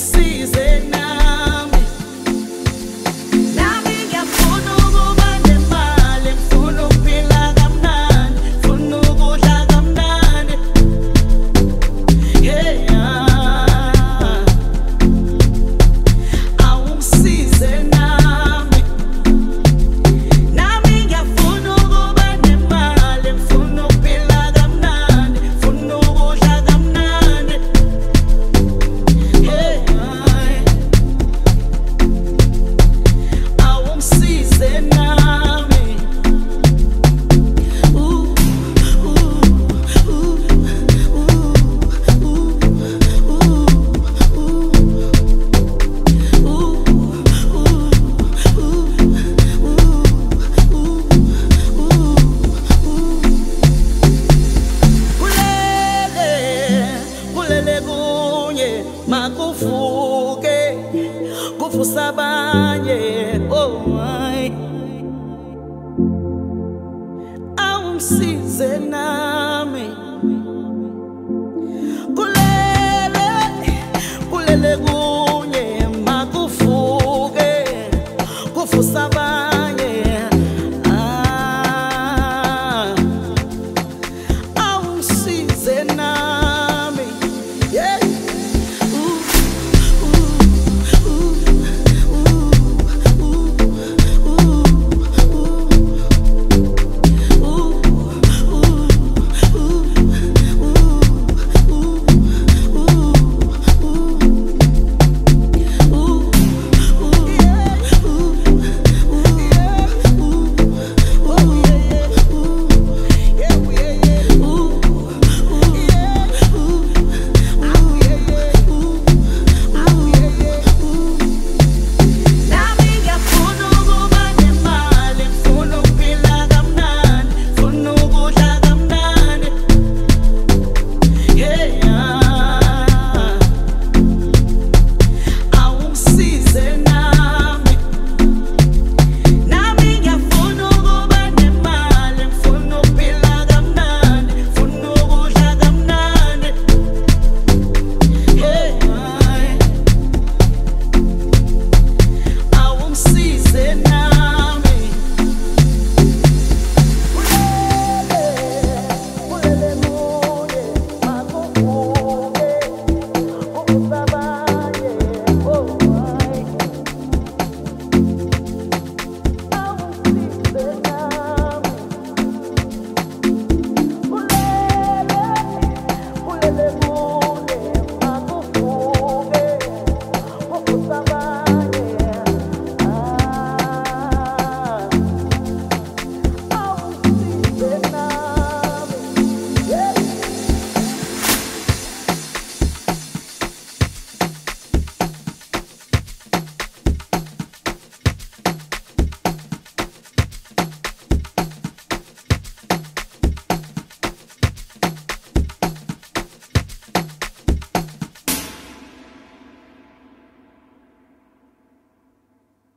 season now. kuvuke kuvusa abanye ohayi awungisize nami.